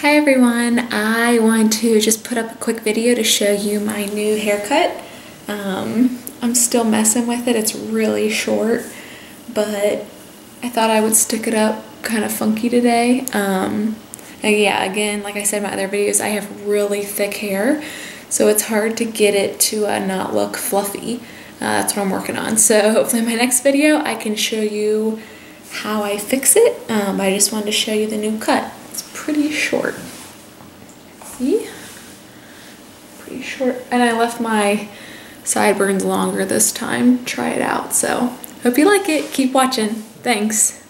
Hi everyone, I want to just put up a quick video to show you my new haircut. Um, I'm still messing with it, it's really short, but I thought I would stick it up kind of funky today. Um, and yeah, again, like I said in my other videos, I have really thick hair, so it's hard to get it to uh, not look fluffy. Uh, that's what I'm working on. So hopefully in my next video, I can show you how I fix it. Um, I just wanted to show you the new cut pretty short. See? Pretty short. And I left my sideburns longer this time. Try it out. So hope you like it. Keep watching. Thanks.